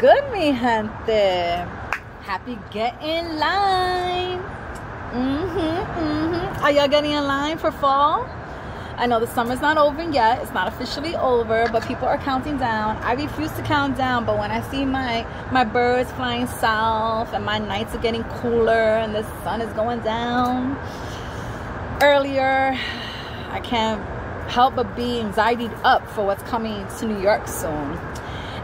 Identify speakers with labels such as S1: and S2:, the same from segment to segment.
S1: good, mi gente? Happy get in line. Mm-hmm, mm-hmm. Are y'all getting in line for fall? I know the summer's not over yet. It's not officially over, but people are counting down. I refuse to count down, but when I see my my birds flying south and my nights are getting cooler and the sun is going down earlier, I can't help but be anxiety up for what's coming to New York soon.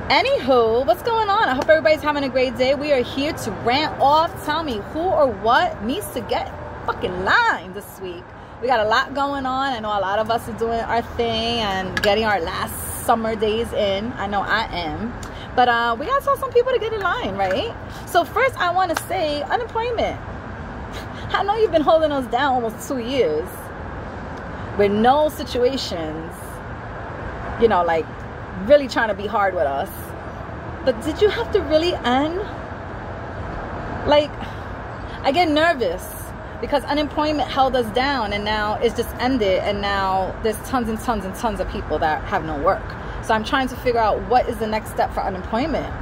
S1: Anywho, what's going on? I hope everybody's having a great day. We are here to rant off. Tell me who or what needs to get fucking line this week. We got a lot going on. I know a lot of us are doing our thing and getting our last summer days in. I know I am. But uh, we got to tell some people to get in line, right? So first, I want to say unemployment. I know you've been holding us down almost two years with no situations, you know, like really trying to be hard with us. But did you have to really end? Like, I get nervous because unemployment held us down and now it's just ended and now there's tons and tons and tons of people that have no work. So I'm trying to figure out what is the next step for unemployment.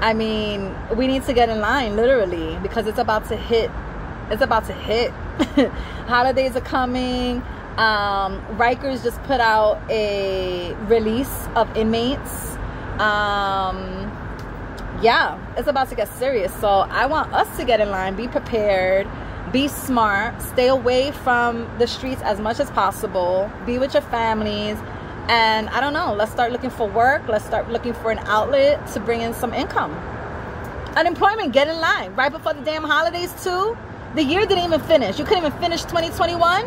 S1: I mean, we need to get in line literally because it's about to hit. It's about to hit. Holidays are coming um, Rikers just put out a release of inmates. Um, yeah, it's about to get serious. So I want us to get in line, be prepared, be smart, stay away from the streets as much as possible, be with your families. And I don't know, let's start looking for work. Let's start looking for an outlet to bring in some income. Unemployment, get in line. Right before the damn holidays, too. The year didn't even finish. You couldn't even finish 2021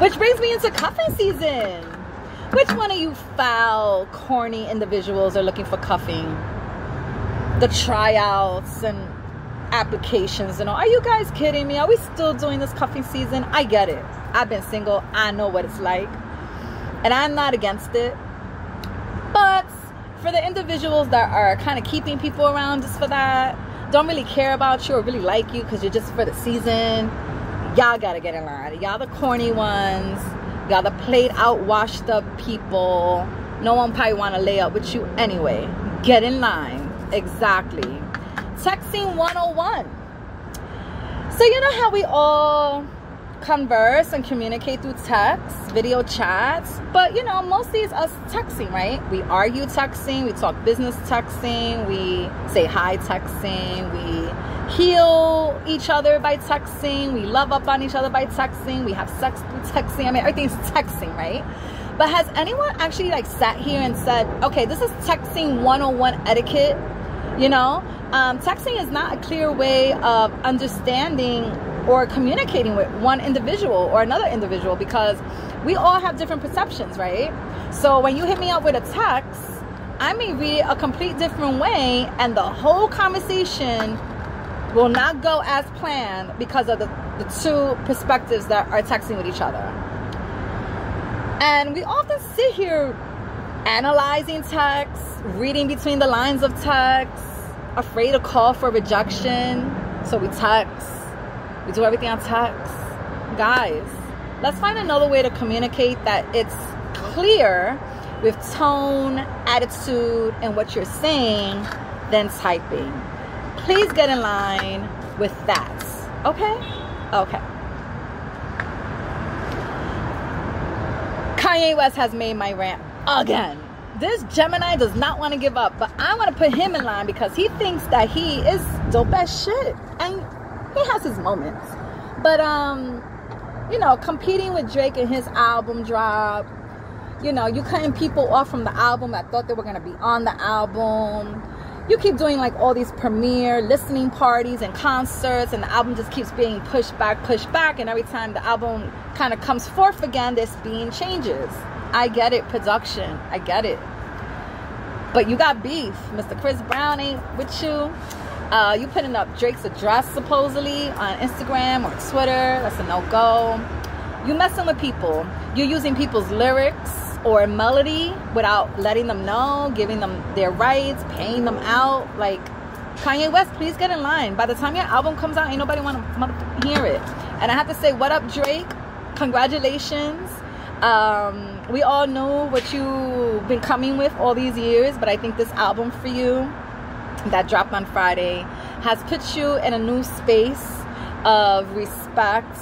S1: which brings me into cuffing season. Which one of you foul, corny individuals are looking for cuffing? The tryouts and applications and all. Are you guys kidding me? Are we still doing this cuffing season? I get it. I've been single. I know what it's like. And I'm not against it. But for the individuals that are kind of keeping people around just for that, don't really care about you or really like you because you're just for the season, y'all gotta get in line. Y'all the corny ones. Y'all the played out, washed up people. No one probably wanna lay up with you anyway. Get in line. Exactly. Texting 101. So you know how we all converse and communicate through text, video chats, but you know, mostly it's us texting, right? We argue texting, we talk business texting, we say hi texting, we heal each other by texting. We love up on each other by texting. We have sex through texting. I mean, everything's texting, right? But has anyone actually like sat here and said, okay, this is texting 101 etiquette? You know, um, texting is not a clear way of understanding or communicating with one individual or another individual because we all have different perceptions, right? So when you hit me up with a text, I may read a complete different way, and the whole conversation will not go as planned because of the, the two perspectives that are texting with each other. And we often sit here analyzing text, reading between the lines of text, afraid to call for rejection. So we text, we do everything on text. Guys, let's find another way to communicate that it's clear with tone, attitude, and what you're saying than typing please get in line with that. Okay? Okay. Kanye West has made my rant again. This Gemini does not want to give up, but I want to put him in line because he thinks that he is dope as shit. And he has his moments. But um, you know, competing with Drake and his album drop, you know, you cutting people off from the album that thought they were gonna be on the album you keep doing like all these premiere listening parties and concerts and the album just keeps being pushed back pushed back and every time the album kind of comes forth again there's being changes i get it production i get it but you got beef mr chris brown ain't with you uh, you putting up drake's address supposedly on instagram or twitter that's a no-go you messing with people you're using people's lyrics or melody without letting them know, giving them their rights, paying them out. Like Kanye West, please get in line. By the time your album comes out, ain't nobody want to hear it. And I have to say, what up, Drake? Congratulations. Um, we all know what you've been coming with all these years, but I think this album for you that dropped on Friday has put you in a new space of respect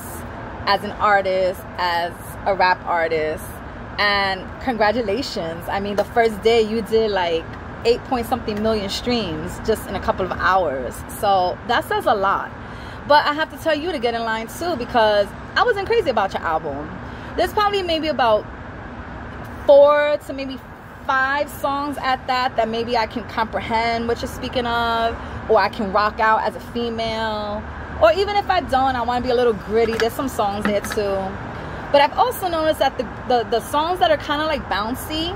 S1: as an artist, as a rap artist. And congratulations. I mean, the first day you did like eight point something million streams just in a couple of hours. So that says a lot. But I have to tell you to get in line too because I wasn't crazy about your album. There's probably maybe about four to maybe five songs at that that maybe I can comprehend what you're speaking of, or I can rock out as a female. Or even if I don't, I want to be a little gritty. There's some songs there too. But I've also noticed that the, the, the songs that are kind of like bouncy,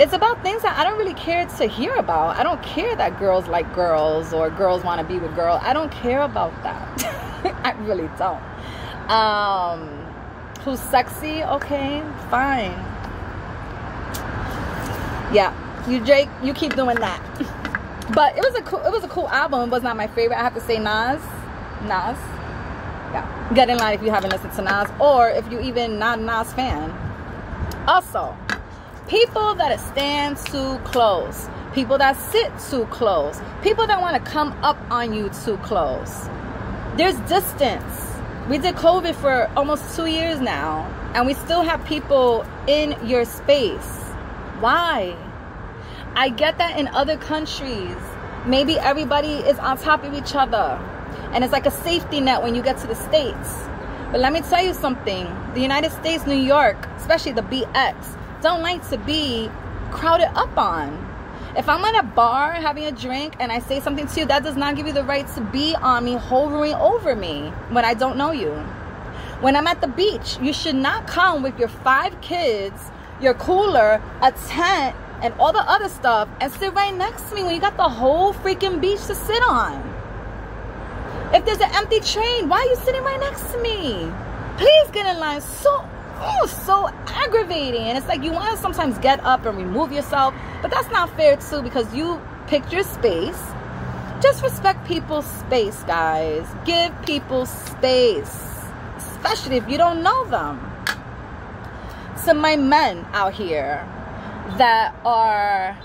S1: it's about things that I don't really care to hear about. I don't care that girls like girls or girls want to be with girls. I don't care about that. I really don't. Um, who's sexy? Okay, fine. Yeah, you Jake, you keep doing that. But it was a cool, it was a cool album. It was not my favorite. I have to say Nas, Nas. Yeah, get in line if you haven't listened to Nas, or if you even not Nas fan. Also, people that stand too close, people that sit too close, people that want to come up on you too close. There's distance. We did COVID for almost two years now, and we still have people in your space. Why? I get that in other countries. Maybe everybody is on top of each other, and it's like a safety net when you get to the States. But let me tell you something the United States, New York, especially the BX, don't like to be crowded up on. If I'm at a bar having a drink and I say something to you, that does not give you the right to be on me, hovering over me when I don't know you. When I'm at the beach, you should not come with your five kids, your cooler, a tent, and all the other stuff and sit right next to me when you got the whole freaking beach to sit on. If there's an empty train, why are you sitting right next to me? Please get in line. So oh, so aggravating. And it's like you want to sometimes get up and remove yourself, but that's not fair too because you picked your space. Just respect people's space, guys. Give people space, especially if you don't know them. So, my men out here that are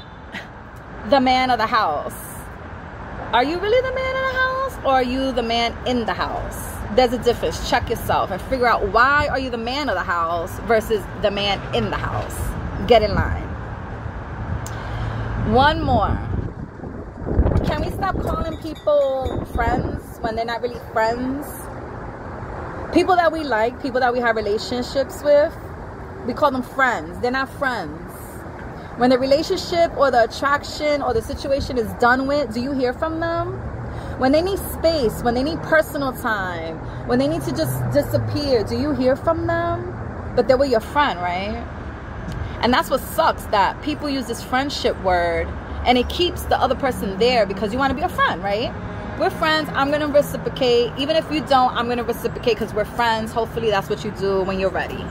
S1: the man of the house, are you really the man of the house or are you the man in the house? There's a difference. Check yourself and figure out why are you the man of the house versus the man in the house. Get in line. One more. Can we stop calling people friends when they're not really friends? People that we like, people that we have relationships with, we call them friends. They're not friends. When the relationship or the attraction or the situation is done with, do you hear from them? When they need space, when they need personal time, when they need to just disappear, do you hear from them? But they were your friend, right? And that's what sucks that people use this friendship word and it keeps the other person there because you want to be a friend, right? We're friends. I'm going to reciprocate. Even if you don't, I'm going to reciprocate because we're friends. Hopefully, that's what you do when you're ready.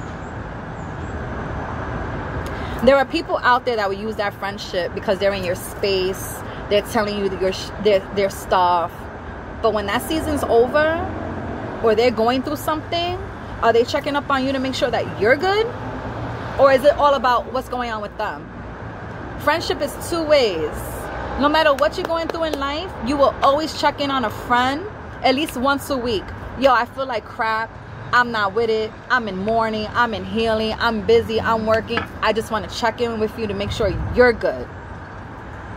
S1: There are people out there that will use that friendship because they're in your space they're telling you your their their stuff. But when that season's over, or they're going through something, are they checking up on you to make sure that you're good, or is it all about what's going on with them? Friendship is two ways. No matter what you're going through in life, you will always check in on a friend at least once a week. Yo, I feel like crap. I'm not with it. I'm in mourning. I'm in healing. I'm busy. I'm working. I just want to check in with you to make sure you're good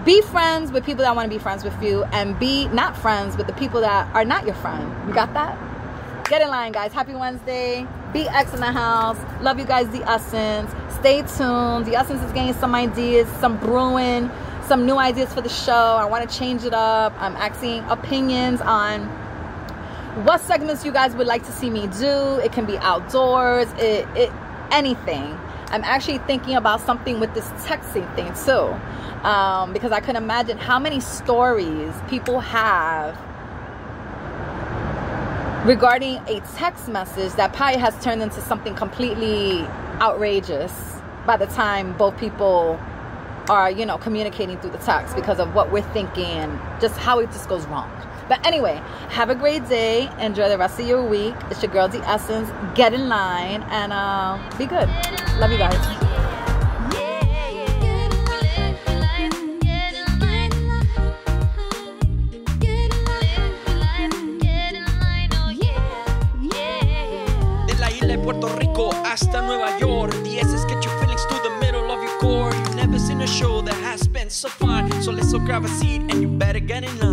S1: be friends with people that want to be friends with you and be not friends with the people that are not your friend. You got that? Get in line, guys. Happy Wednesday. BX in the house. Love you guys, D'essence. Stay tuned. D'essence is getting some ideas, some brewing, some new ideas for the show. I want to change it up. I'm asking opinions on what segments you guys would like to see me do. It can be outdoors, it, it anything. I'm actually thinking about something with this texting thing too um, because I can imagine how many stories people have regarding a text message that probably has turned into something completely outrageous by the time both people are, you know, communicating through the text because of what we're thinking, just how it just goes wrong.
S2: But anyway, have a great day. Enjoy the rest of your week. It's your girl, D'essence. Get in line and uh, be good. Love you guys.
S3: Puerto Rico hasta Nueva York. D'essence get your feelings to the middle of your core. You've never seen a show that has been so fun. So let's all grab a seat and you better get in line.